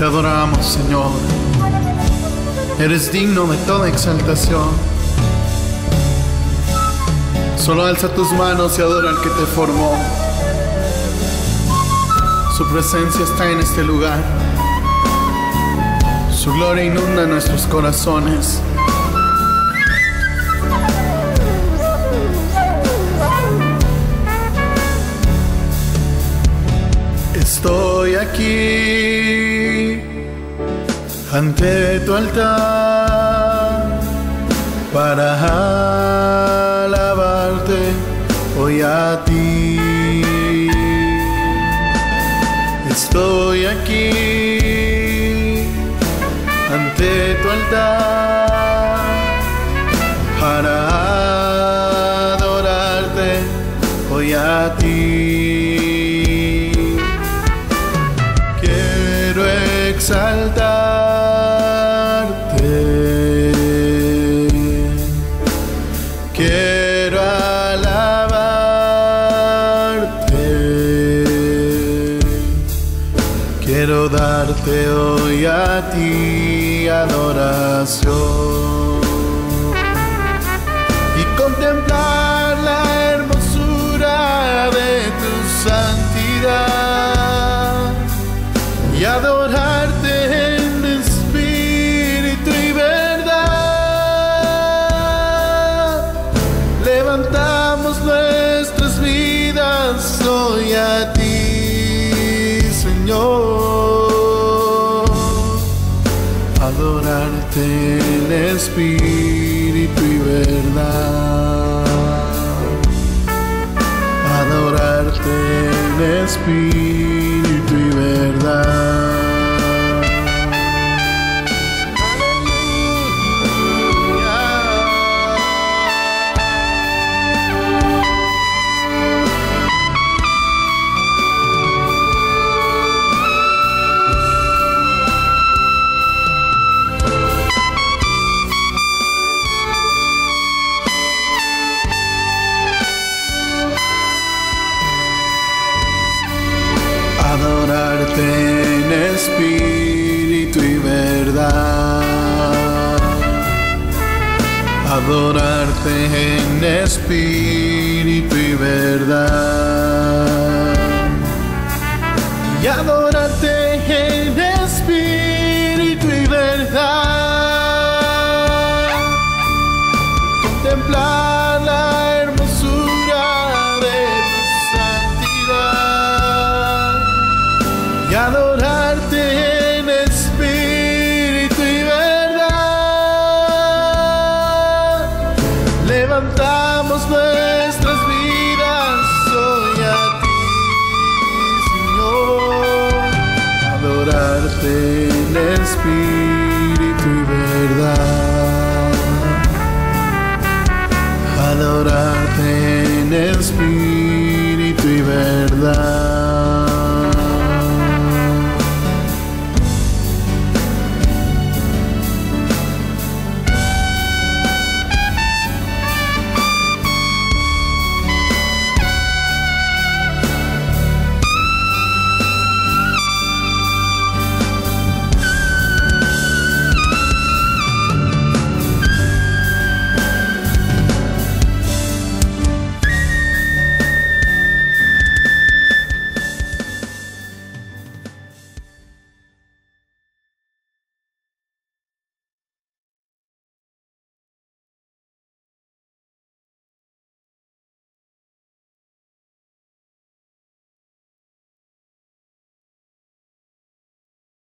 Te adoramos, Señor. Eres digno de toda exaltación. Solo alza tus manos y adora al que te formó. Su presencia está en este lugar. Su gloria inunda nuestros corazones. Estoy aquí ante tu altar para alabarte hoy a ti. Estoy aquí ante tu altar para adorarte hoy a ti. Quiero darte hoy a ti adoración. Y contemplar Adorarte en espíritu y verdad. Adorarte en espíritu espíritu y verdad. Adorarte en espíritu y verdad. Y adorarte en espíritu y verdad. Contemplar la hermosura de tu santidad y adorarte En espíritu y verdad.